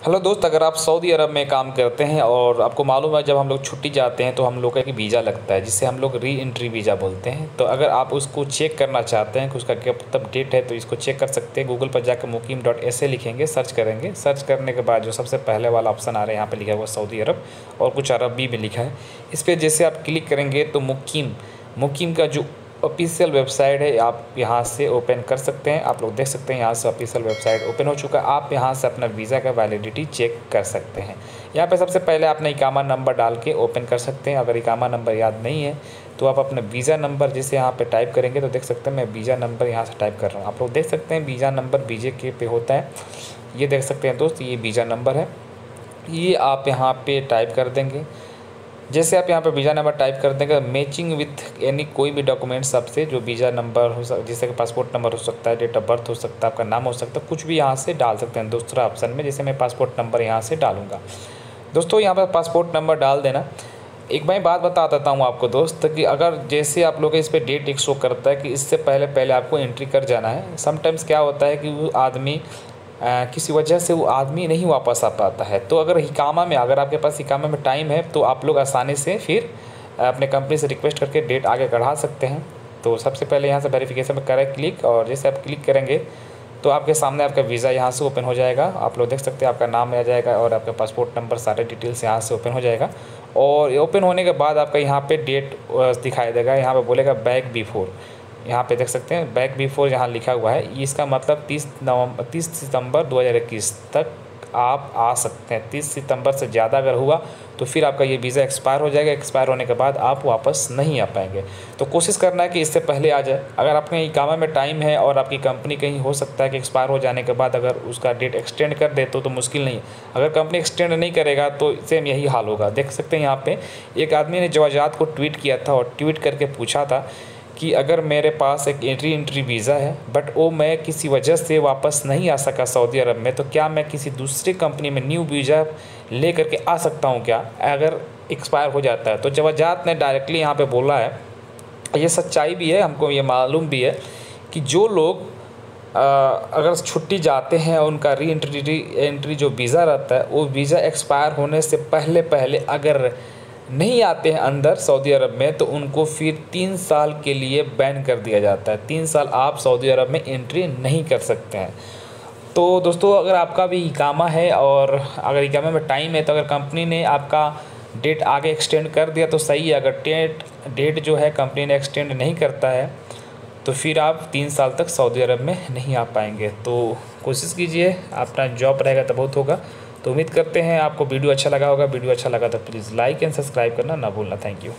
Hello दोस्त, अगर आप सऊदी अरब में काम करते हैं और आपको मालूम है जब हम लोग छुट्टी जाते हैं तो हम लोग का एक वीज़ा लगता है, जिसे हम लोग री एंट्री वीज़ा बोलते हैं। तो अगर आप उसको चेक करना चाहते हैं कि उसका क्या तब डेट है तो इसको चेक कर सकते हैं। गूगल पर जाकर मुकीम डॉट ऐसे लिखेंगे, सर्च करेंगे। सर्च करने के बाद जो सबसे पहले वाला ऑप्शन आ रहा है, यहाँ पर लिखा हुआ सऊदी अरब और कुछ अरबी में लिखा है। इस पर जैसे आप क्लिक करेंगे तो मुकीम मुकीम का जो ऑफिशियल वेबसाइट है, आप यहाँ से ओपन कर सकते हैं, आप लोग देख सकते हैं यहाँ से ऑफिशियल वेबसाइट ओपन हो चुका है, आप यहाँ से अपना वीज़ा का वैलिडिटी चेक कर सकते हैं। यहाँ पे सबसे पहले आपने इकामा नंबर डाल के ओपन कर सकते हैं, अगर इकामा नंबर याद नहीं है तो आप अपना वीज़ा नंबर जिसे यहाँ पे टाइप करेंगे तो देख सकते हैं मैं वीज़ा नंबर यहाँ से टाइप कर रहा हूँ। आप लोग देख सकते हैं वीज़ा नंबर वीजे के पे होता है, ये देख सकते हैं दोस्त, ये वीज़ा नंबर है, ये आप यहाँ पे टाइप कर देंगे। जैसे आप यहाँ पर वीज़ा नंबर टाइप कर देंगे मैचिंग विथ एनी कोई भी डॉक्यूमेंट्स आपसे, जो वीज़ा नंबर हो सक, जैसे कि पासपोर्ट नंबर हो सकता है डेट ऑफ़ बर्थ हो सकता है, आपका नाम हो सकता है, कुछ भी यहाँ से डाल सकते हैं दूसरा ऑप्शन में, जैसे मैं पासपोर्ट नंबर यहाँ से डालूँगा। दोस्तों यहाँ पर पासपोर्ट नंबर डाल देना। एक मैं बात बता देता हूँ आपको दोस्त, कि अगर जैसे आप लोग इस पर डेट एक शो करता है, कि इससे पहले पहले आपको एंट्री कर जाना है समटाइम्स क्या होता है कि वो आदमी किसी वजह से वो आदमी नहीं वापस आ पाता है। तो अगर हिकामा में, अगर आपके पास हिकामा में टाइम है तो आप लोग आसानी से फिर अपने कंपनी से रिक्वेस्ट करके डेट आगे बढ़ा सकते हैं। तो सबसे पहले यहाँ से वेरिफिकेशन में करें क्लिक और जैसे आप क्लिक करेंगे तो आपके सामने आपका वीज़ा यहाँ से ओपन हो जाएगा। आप लोग देख सकते हैं आपका नाम आ जाएगा और आपका पासपोर्ट नंबर सारे डिटेल्स यहाँ से ओपन हो जाएगा। और ओपन होने के बाद आपका यहाँ पे डेट दिखाई देगा। यहाँ पे बोलेगा बैक बिफोर यहाँ पे देख सकते हैं बैक बिफोर यहाँ लिखा हुआ है इसका मतलब तीस नवंबर तीस सितंबर 2021 तक आप आ सकते हैं। तीस सितंबर से ज़्यादा अगर हुआ तो फिर आपका ये वीज़ा एक्सपायर हो जाएगा। एक्सपायर होने के बाद आप वापस नहीं आ पाएँगे। तो कोशिश करना है कि इससे पहले आ जाए। अगर आपके कामा में टाइम है और आपकी कंपनी कहीं हो सकता है कि एक्सपायर हो जाने के बाद अगर उसका डेट एक्सटेंड कर दे तो, तो मुश्किल नहीं अगर कंपनी एक्सटेंड नहीं करेगा तो सेम यही हाल होगा। देख सकते हैं यहाँ पर एक आदमी ने जवाजात को ट्वीट किया था और ट्वीट करके पूछा था कि अगर मेरे पास एक एंट्री एंट्री वीज़ा है बट वो मैं किसी वजह से वापस नहीं आ सका सऊदी अरब में तो क्या मैं किसी दूसरी कंपनी में न्यू वीज़ा ले करके आ सकता हूँ क्या? अगर एक्सपायर हो जाता है। तो जवाजात ने डायरेक्टली यहाँ पे बोला है ये सच्चाई भी है हमको ये मालूम भी है कि जो लोग आ, अगर छुट्टी जाते हैं उनका री एंट्री एंट्री जो वीज़ा रहता है वो वीज़ा एक्सपायर होने से पहले पहले अगर नहीं आते हैं अंदर सऊदी अरब में तो उनको फिर तीन साल के लिए बैन कर दिया जाता है। तीन साल आप सऊदी अरब में एंट्री नहीं कर सकते हैं। तो दोस्तों, अगर आपका भी इकामा है और अगर इकामा में टाइम है तो अगर कंपनी ने आपका डेट आगे एक्सटेंड कर दिया तो सही है। अगर डेट डेट जो है कंपनी ने एक्सटेंड नहीं करता है तो फिर आप तीन साल तक सऊदी अरब में नहीं आ पाएँगे। तो कोशिश कीजिए, अपना जॉब रहेगा तो बहुत होगा। तो उम्मीद करते हैं आपको वीडियो अच्छा लगा होगा। वीडियो अच्छा लगा तो प्लीज़ लाइक एंड सब्सक्राइब करना ना भूलना। Thank you